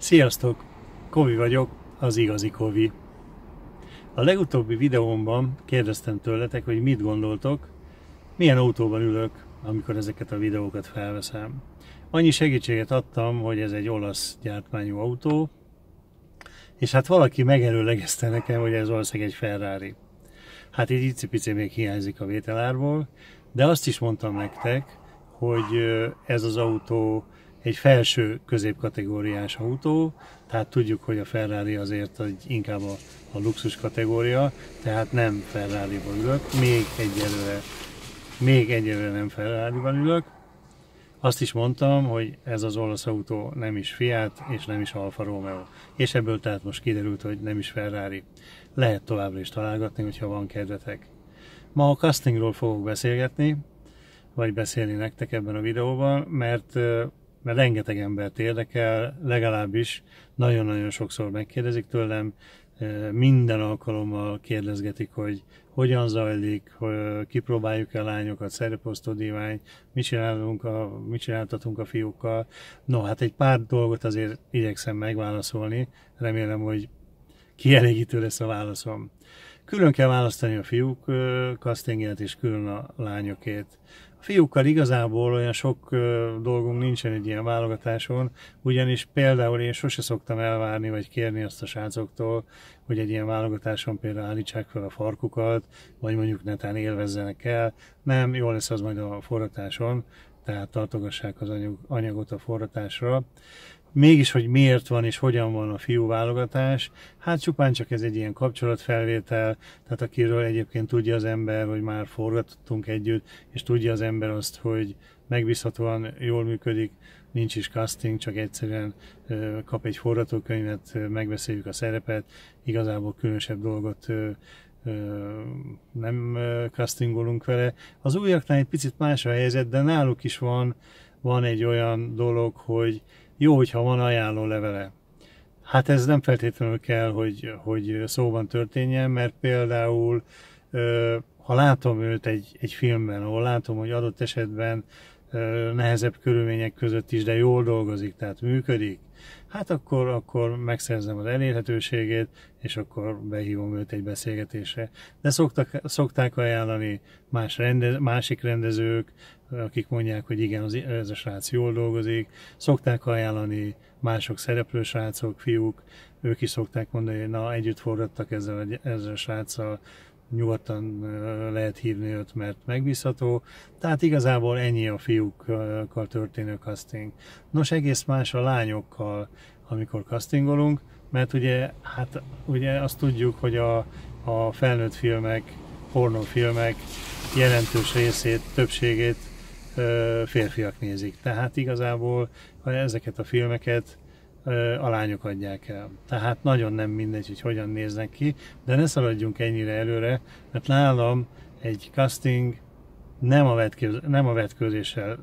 Sziasztok! Kovi vagyok, az igazi Kovi. A legutóbbi videómban kérdeztem tőletek, hogy mit gondoltok, milyen autóban ülök, amikor ezeket a videókat felveszem. Annyi segítséget adtam, hogy ez egy olasz gyártmányú autó, és hát valaki megerőlegezte nekem, hogy ez valószínűleg egy Ferrari. Hát így icipici még hiányzik a vételárból, de azt is mondtam nektek, hogy ez az autó egy felső középkategóriás autó, tehát tudjuk, hogy a Ferrari azért hogy inkább a, a luxus kategória, tehát nem Ferrari-ban ülök, még egyelőre, még egyelőre nem Ferrari-ban ülök. Azt is mondtam, hogy ez az olasz autó nem is Fiat, és nem is Alfa Romeo. És ebből tehát most kiderült, hogy nem is Ferrari. Lehet továbbra is találgatni, hogyha van kedvetek. Ma a castingról fogok beszélgetni, vagy beszélni nektek ebben a videóban, mert mert rengeteg embert érdekel, legalábbis nagyon-nagyon sokszor megkérdezik tőlem, minden alkalommal kérdezgetik, hogy hogyan zajlik, hogy kipróbáljuk el lányokat, szereposztódívány, mit, csinálunk a, mit csináltatunk a fiúkkal. No, hát egy pár dolgot azért igyekszem megválaszolni, remélem, hogy kielégítő lesz a válaszom. Külön kell választani a fiúk castingját és külön a lányokét. A fiúkkal igazából olyan sok dolgunk nincsen egy ilyen válogatáson, ugyanis például én sose szoktam elvárni, vagy kérni azt a srácoktól, hogy egy ilyen válogatáson például állítsák fel a farkukat, vagy mondjuk netán élvezzenek el. Nem, jó lesz az majd a forratáson, tehát tartogassák az anyagot a forratásra mégis, hogy miért van és hogyan van a fiú válogatás, hát csupán csak ez egy ilyen kapcsolatfelvétel, tehát akiről egyébként tudja az ember, hogy már forgatottunk együtt, és tudja az ember azt, hogy megbízhatóan jól működik, nincs is casting, csak egyszerűen kap egy forgatókönyvet, megbeszéljük a szerepet, igazából különösebb dolgot nem castingolunk vele. Az újaknál egy picit más a helyzet, de náluk is van, van egy olyan dolog, hogy jó, hogyha van ajánló levele. Hát ez nem feltétlenül kell, hogy, hogy szóban történjen, mert például ha látom őt egy, egy filmben, ahol látom, hogy adott esetben nehezebb körülmények között is, de jól dolgozik, tehát működik, hát akkor, akkor megszerzem az elérhetőségét, és akkor behívom őt egy beszélgetésre. De szoktak, szokták ajánlani más rende, másik rendezők, akik mondják, hogy igen, az, ez a srác jól dolgozik, szokták ajánlani mások szereplő srácok, fiúk, ők is szokták mondani, hogy na, együtt forgattak ezzel, ezzel a sráccal, nyugodtan lehet hívni őt, mert megbízható. Tehát igazából ennyi a fiúkkal történő casting. Nos, egész más a lányokkal, amikor castingolunk, mert ugye, hát ugye azt tudjuk, hogy a, a felnőtt filmek, pornófilmek jelentős részét, többségét férfiak nézik. Tehát igazából ezeket a filmeket a lányok adják el. Tehát nagyon nem mindegy, hogy hogyan néznek ki, de ne szaladjunk ennyire előre, mert nálam egy casting nem a, vetkőz, nem a vetkőzéssel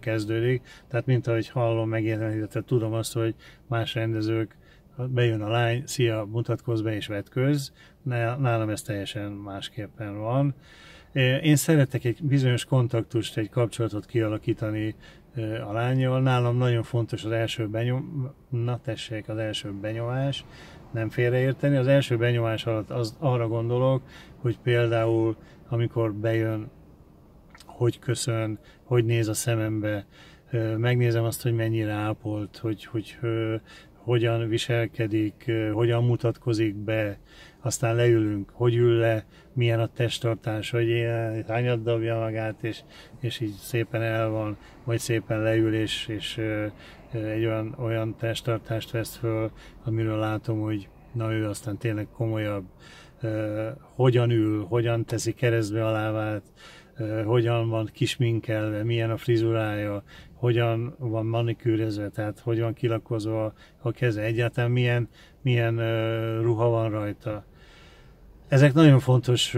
kezdődik, tehát mint ahogy hallom, megjelenítette, tudom azt, hogy más rendezők, bejön a lány, szia, mutatkozz be és vetköz, nálam ez teljesen másképpen van. Én szeretek egy bizonyos kontaktust, egy kapcsolatot kialakítani a lányjal. Nálam nagyon fontos az első benyom... Na tessék, az első benyomás, nem félreérteni. Az első benyomás alatt az, arra gondolok, hogy például amikor bejön, hogy köszön, hogy néz a szemembe, megnézem azt, hogy mennyire ápolt, hogy, hogy, hogy hogyan viselkedik, hogyan mutatkozik be, aztán leülünk, hogy ül le, milyen a testtartás, hogy hányat dobja magát, és, és így szépen el van, vagy szépen leül, és, és egy olyan, olyan testtartást vesz föl, amiről látom, hogy na ő aztán tényleg komolyabb, hogyan ül, hogyan teszi keresztbe a lábát, hogyan van kisminkelve, milyen a frizurája, hogyan van manikűrezve, tehát hogy van kilakozva a keze, egyáltalán milyen, milyen ruha van rajta. Ezek nagyon fontos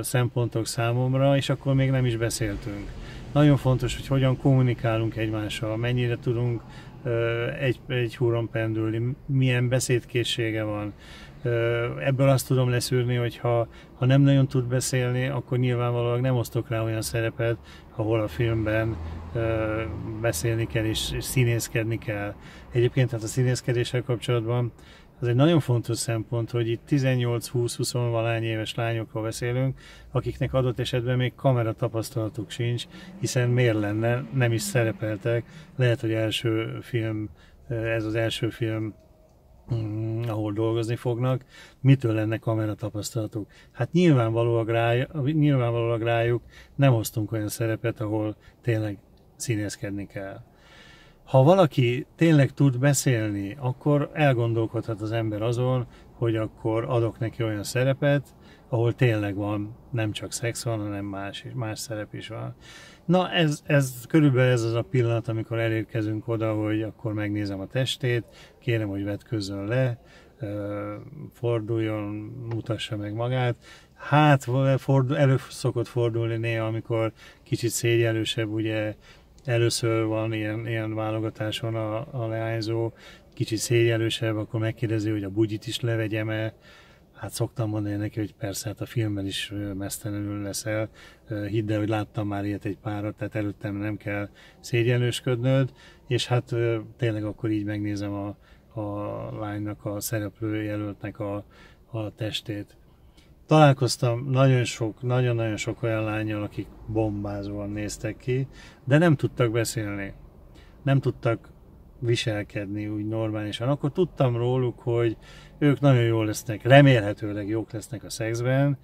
szempontok számomra, és akkor még nem is beszéltünk. Nagyon fontos, hogy hogyan kommunikálunk egymással, mennyire tudunk egy, egy húron pendülni, milyen beszédkészsége van. Ebből azt tudom leszűrni, hogy ha, ha nem nagyon tud beszélni, akkor nyilvánvalóan nem osztok rá olyan szerepet, ahol a filmben beszélni kell és, és színészkedni kell. Egyébként hát a színészkedéssel kapcsolatban az egy nagyon fontos szempont, hogy itt 18-20-20 valány éves lányokról beszélünk, akiknek adott esetben még kamera tapasztalatuk sincs, hiszen miért lenne, nem is szerepeltek. Lehet, hogy első film, ez az első film mm, ahol dolgozni fognak, mitől lenne kamera tapasztalatuk? Hát nyilvánvalóan, rájuk, nyilvánvalóan rájuk nem hoztunk olyan szerepet, ahol tényleg színészkedni kell ha valaki tényleg tud beszélni, akkor elgondolkodhat az ember azon, hogy akkor adok neki olyan szerepet, ahol tényleg van, nem csak szex van, hanem más, más szerep is van. Na ez, ez körülbelül ez az a pillanat, amikor elérkezünk oda, hogy akkor megnézem a testét, kérem, hogy vetkőzzön le, forduljon, mutassa meg magát. Hát fordul, elő szokott fordulni néha, amikor kicsit szégyelősebb, ugye először van ilyen, ilyen válogatáson a, a leányzó, kicsit szégyelősebb, akkor megkérdezi, hogy a bugyit is levegyem-e. Hát szoktam mondani neki, hogy persze, hát a filmben is mesztelenül leszel. Hidd el, hogy láttam már ilyet egy párat, tehát előttem nem kell szégyenlősködnöd, és hát tényleg akkor így megnézem a, a lánynak, a szereplő jelöltnek a, a testét találkoztam nagyon sok, nagyon-nagyon sok olyan lányjal, akik bombázóan néztek ki, de nem tudtak beszélni. Nem tudtak viselkedni úgy normálisan. Akkor tudtam róluk, hogy ők nagyon jól lesznek, remélhetőleg jók lesznek a szexben,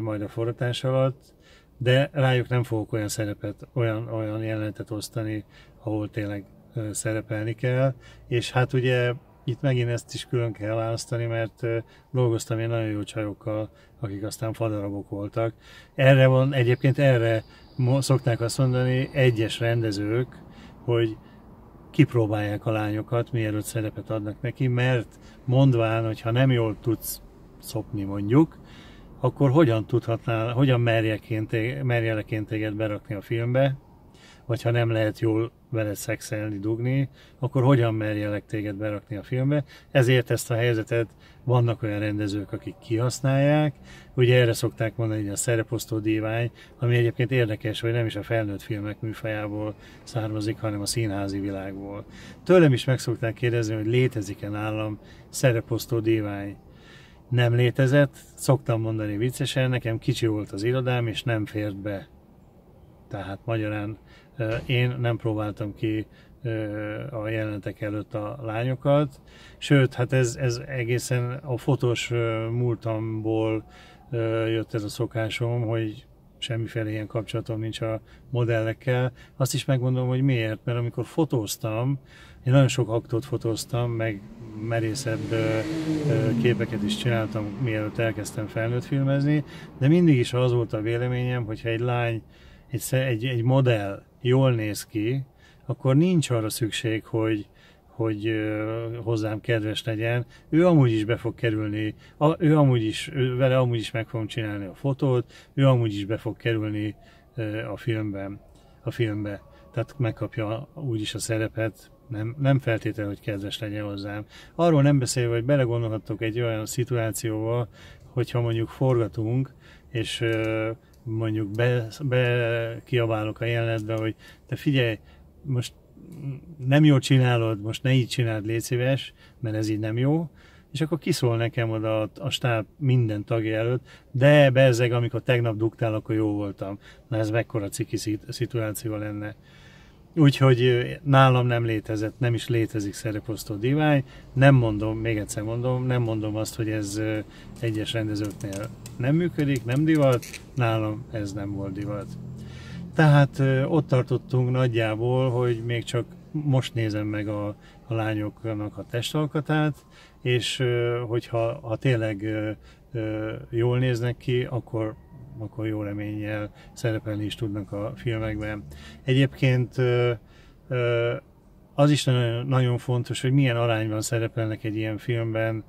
majd a forratás alatt, de rájuk nem fogok olyan szerepet, olyan, olyan jelenetet osztani, ahol tényleg szerepelni kell. És hát ugye itt megint ezt is külön kell választani, mert dolgoztam én nagyon jó csajokkal, akik aztán fadarabok voltak. Erre van, egyébként erre szokták azt mondani egyes rendezők, hogy kipróbálják a lányokat, mielőtt szerepet adnak neki, mert mondván, hogy ha nem jól tudsz szopni mondjuk, akkor hogyan tudhatnál, hogyan merjelek én téged berakni a filmbe, ha nem lehet jól veled szexelni, dugni, akkor hogyan merjelek téged berakni a filmbe. Ezért ezt a helyzetet vannak olyan rendezők, akik kihasználják. Ugye erre szokták mondani, a szereposztó dívány, ami egyébként érdekes, hogy nem is a felnőtt filmek műfajából származik, hanem a színházi világból. Tőlem is meg szokták kérdezni, hogy létezik-e nálam szereposztó dívány. Nem létezett, szoktam mondani viccesen, nekem kicsi volt az irodám, és nem fért be. Tehát magyarán én nem próbáltam ki a jelenetek előtt a lányokat, sőt, hát ez, ez egészen a fotós múltamból jött ez a szokásom, hogy semmiféle ilyen kapcsolatom nincs a modellekkel. Azt is megmondom, hogy miért, mert amikor fotóztam, én nagyon sok aktot fotóztam, meg merészebb képeket is csináltam, mielőtt elkezdtem felnőtt filmezni, de mindig is az volt a véleményem, hogyha egy lány, egy, egy, egy modell jól néz ki, akkor nincs arra szükség, hogy, hogy hozzám kedves legyen. Ő amúgy is be fog kerülni, ő amúgy is, vele amúgy is meg fogom csinálni a fotót, ő amúgy is be fog kerülni a filmben, a filmbe. Tehát megkapja úgyis a szerepet, nem, nem feltétlenül, hogy kedves legyen hozzám. Arról nem beszélve, hogy belegondolhatok egy olyan szituációba, hogyha mondjuk forgatunk, és mondjuk be, be kiabálok a jelenetbe, hogy te figyelj, most nem jól csinálod, most ne így csináld, légy szíves, mert ez így nem jó, és akkor kiszól nekem oda a, a stáb minden tagja előtt, de bezzeg, amikor tegnap duktál, akkor jó voltam. Na ez mekkora ciki szituáció lenne. Úgyhogy nálam nem létezett, nem is létezik szereposztó divány. Nem mondom, még egyszer mondom, nem mondom azt, hogy ez egyes rendezőknél nem működik, nem divat, nálam ez nem volt divat. Tehát ott tartottunk nagyjából, hogy még csak most nézem meg a, a lányoknak a testalkatát, és hogyha ha tényleg jól néznek ki, akkor akkor jó reménnyel szerepelni is tudnak a filmekben. Egyébként az is nagyon fontos, hogy milyen arányban szerepelnek egy ilyen filmben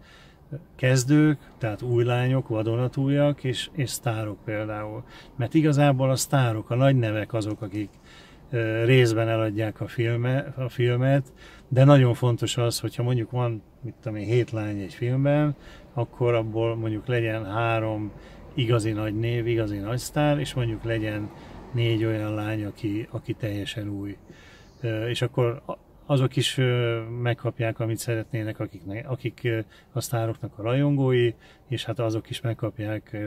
kezdők, tehát új lányok, vadonatújak, és, és sztárok például. Mert igazából a sztárok, a nagy nevek azok, akik részben eladják a, filme, a filmet, de nagyon fontos az, hogyha mondjuk van, mit tudom én, hét lány egy filmben, akkor abból mondjuk legyen három igazi nagy név, igazi nagy sztár, és mondjuk legyen négy olyan lány, aki, aki teljesen új. És akkor azok is megkapják, amit szeretnének, akik, akik a sztároknak a rajongói, és hát azok is megkapják,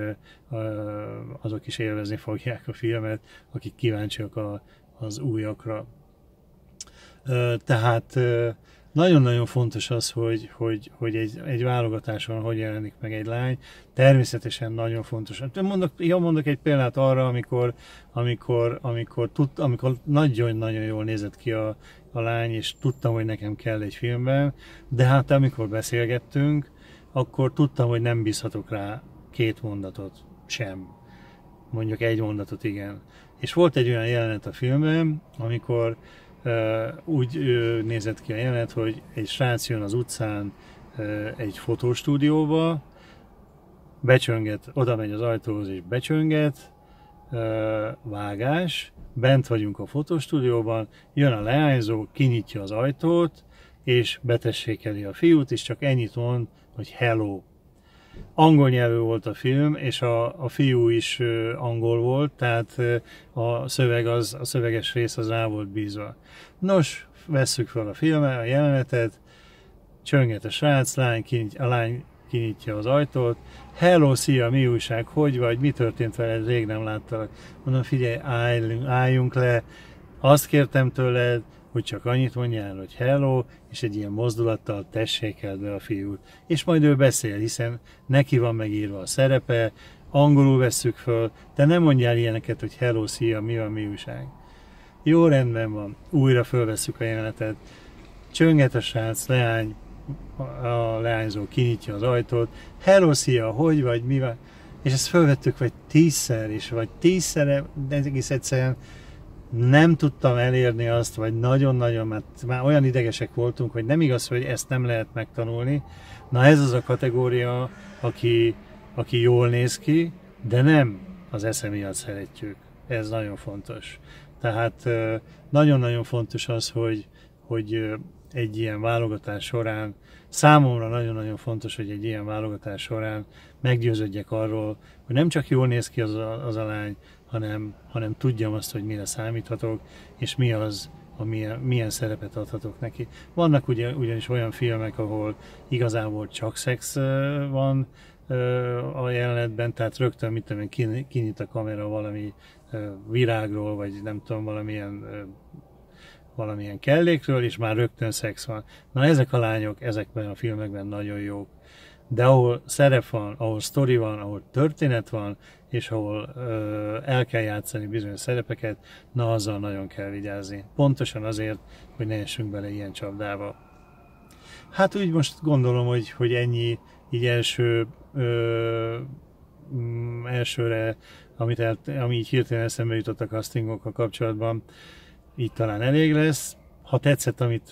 azok is élvezni fogják a filmet, akik kíváncsiak a, az újakra. Tehát nagyon-nagyon fontos az, hogy, hogy, hogy egy, egy válogatáson hogy jelenik meg egy lány. Természetesen nagyon fontos. Mondok, ja, mondok egy példát arra, amikor, amikor, amikor, tud, amikor nagyon-nagyon jól nézett ki a, a lány, és tudtam, hogy nekem kell egy filmben, de hát amikor beszélgettünk, akkor tudtam, hogy nem bízhatok rá két mondatot sem. Mondjuk egy mondatot, igen. És volt egy olyan jelenet a filmben, amikor úgy nézett ki a jelenet, hogy egy srác jön az utcán egy fotostúdióba, becsönget, oda megy az ajtóhoz és becsönget, vágás, bent vagyunk a fotostúdióban, jön a leányzó, kinyitja az ajtót, és betessékeli a fiút, és csak ennyit mond, hogy hello, angol nyelvű volt a film, és a, a fiú is angol volt, tehát a szöveg az, a szöveges rész az rá volt bízva. Nos, vesszük fel a filmet, a jelenetet, csönget a srác, lány kinyit, a lány kinyitja az ajtót, hello, szia, mi újság, hogy vagy, mi történt veled, rég nem láttalak. Mondom, figyelj, álljunk, álljunk le, azt kértem tőled, hogy csak annyit mondjál, hogy hello, és egy ilyen mozdulattal tessék be a fiút. És majd ő beszél, hiszen neki van megírva a szerepe, angolul vesszük föl, de nem mondjál ilyeneket, hogy hello, szia, mi van, mi újság. Jó, rendben van, újra fölvesszük a jelenetet. Csönget a srác, leány, a leányzó kinyitja az ajtót, hello, szia, hogy vagy, mi van? És ezt fölvettük vagy tízszer is, vagy tízszer, de egész egyszerűen nem tudtam elérni azt, vagy nagyon-nagyon, mert már olyan idegesek voltunk, hogy nem igaz, hogy ezt nem lehet megtanulni. Na ez az a kategória, aki, aki jól néz ki, de nem az esze miatt szeretjük. Ez nagyon fontos. Tehát nagyon-nagyon fontos az, hogy, hogy egy ilyen válogatás során, számomra nagyon-nagyon fontos, hogy egy ilyen válogatás során meggyőződjek arról, hogy nem csak jól néz ki az a, az a lány, hanem, hanem tudjam azt, hogy mire számíthatok, és mi az, a milyen, milyen szerepet adhatok neki. Vannak ugye, ugyanis olyan filmek, ahol igazából csak szex van a jelenetben, tehát rögtön, mit tudom én, kinyit a kamera valami virágról, vagy nem tudom, valamilyen valamilyen kellékről, és már rögtön szex van. Na ezek a lányok ezekben a filmekben nagyon jók. De ahol szerep van, ahol sztori van, ahol történet van, és ahol ö, el kell játszani bizonyos szerepeket, na azzal nagyon kell vigyázni. Pontosan azért, hogy ne essünk bele ilyen csapdába. Hát úgy most gondolom, hogy, hogy ennyi így első ö, mm, elsőre, amit el, ami így hirtelen eszembe jutott a castingokkal kapcsolatban, így talán elég lesz. Ha tetszett, amit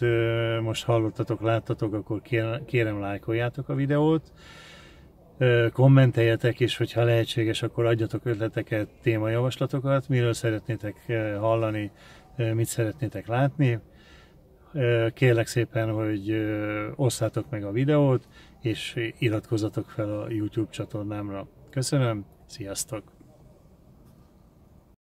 most hallottatok, láttatok, akkor kérem lájkoljátok a videót kommenteljetek, és hogyha lehetséges, akkor adjatok ötleteket, témajavaslatokat, miről szeretnétek hallani, mit szeretnétek látni. Kérlek szépen, hogy osszátok meg a videót, és iratkozzatok fel a YouTube csatornámra. Köszönöm, sziasztok!